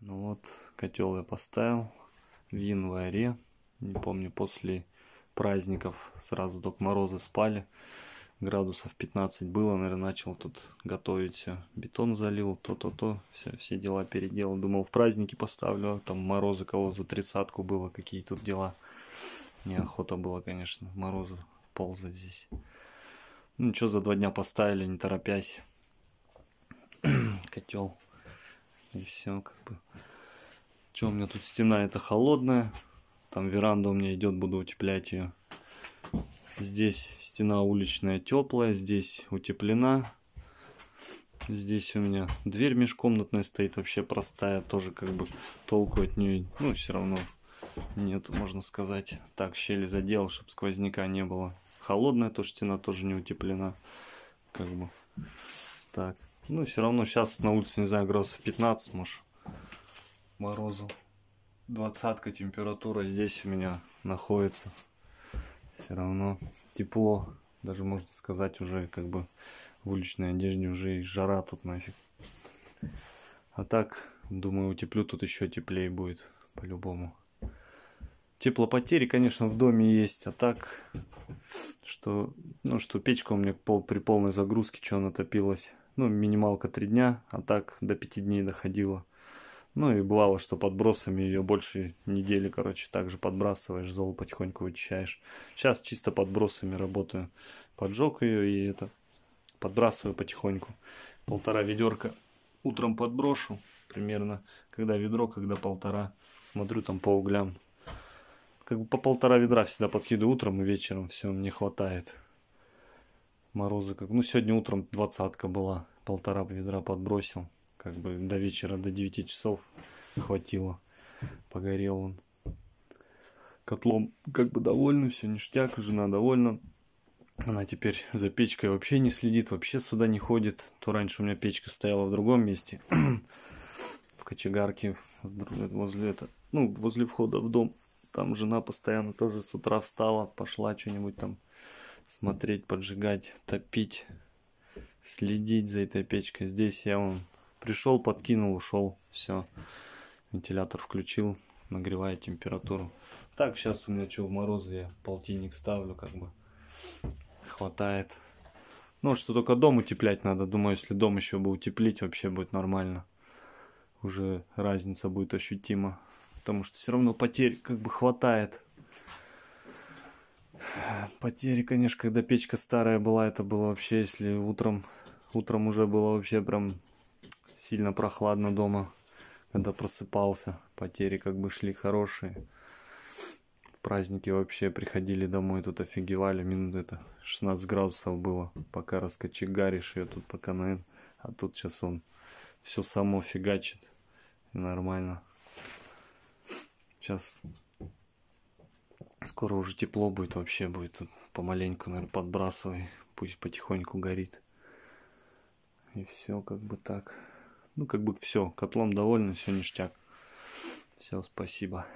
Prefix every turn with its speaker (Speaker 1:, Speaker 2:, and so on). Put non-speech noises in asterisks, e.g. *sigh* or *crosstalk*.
Speaker 1: Ну вот, котел я поставил в январе. Не помню, после праздников сразу только морозы спали. Градусов 15 было, наверное, начал тут готовить все. Бетон залил, то-то-то, все, все дела переделал. Думал, в праздники поставлю, а там морозы кого за тридцатку было, какие тут дела. Неохота было, конечно, морозы ползать здесь. Ну ничего, за два дня поставили, не торопясь. *clears throat* Котел. И все, как бы. Что у меня тут стена это холодная. Там веранда у меня идет, буду утеплять ее. Здесь стена уличная теплая, здесь утеплена. Здесь у меня дверь межкомнатная стоит, вообще простая, тоже как бы толку от нее, ну, все равно нет, можно сказать. Так, щели заделал, чтобы сквозняка не было. Холодная тоже стена, тоже не утеплена. Как бы. Так. Ну, все равно сейчас на улице, не знаю, градусов 15, может, морозу. Двадцатка температура здесь у меня находится. Все равно тепло. Даже можно сказать уже как бы в уличной одежде уже и жара тут нафиг. А так, думаю, утеплю тут еще теплее будет по-любому. Теплопотери, конечно, в доме есть, а так, что, ну, что печка у меня пол, при полной загрузке, что она топилась. Ну, минималка 3 дня, а так до 5 дней доходила. Ну и бывало, что подбросами ее больше недели, короче, также подбрасываешь, золо потихоньку вычищаешь. Сейчас чисто подбросами работаю. Поджег ее и это, подбрасываю потихоньку. Полтора ведерка утром подброшу, примерно, когда ведро, когда полтора. Смотрю там по углям. Как бы по полтора ведра всегда подкидываю утром и вечером, все, мне хватает. Морозы как, ну сегодня утром двадцатка была, полтора ведра подбросил как бы до вечера, до 9 часов хватило. Погорел он. Котлом как бы довольны, все ништяк, жена довольна. Она теперь за печкой вообще не следит, вообще сюда не ходит. То раньше у меня печка стояла в другом месте, *clears throat* в кочегарке, возле это, ну, возле входа в дом. Там жена постоянно тоже с утра встала, пошла что-нибудь там смотреть, поджигать, топить, следить за этой печкой. Здесь я он Пришел, подкинул, ушел. Все. Вентилятор включил, нагревает температуру. Так, сейчас у меня что, в морозы я полтинник ставлю, как бы. Хватает. Ну, что только дом утеплять надо. Думаю, если дом еще бы утеплить, вообще будет нормально. Уже разница будет ощутима. Потому что все равно потерь как бы хватает. Потери, конечно, когда печка старая была, это было вообще, если утром, утром уже было вообще прям сильно прохладно дома, когда просыпался. Потери как бы шли хорошие. В праздники вообще приходили домой, тут офигевали. Минут это 16 градусов было, пока раскочегаришь ее тут пока, наверное. А тут сейчас он все само фигачит. Нормально. Сейчас скоро уже тепло будет, вообще будет. Помаленьку, наверное, подбрасывай. Пусть потихоньку горит. И все как бы так. Ну, как бы все, котлом довольны, все ништяк. Все, спасибо.